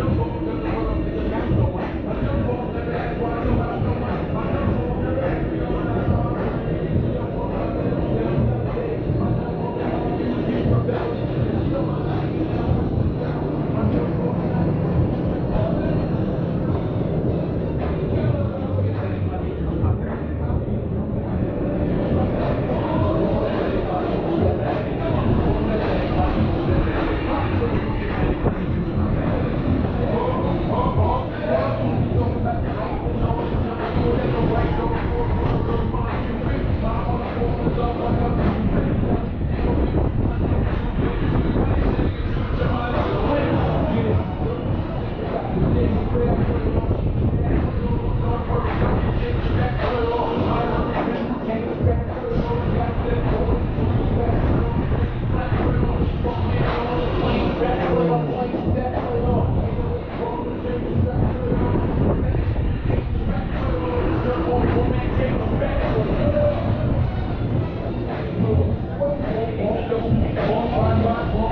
the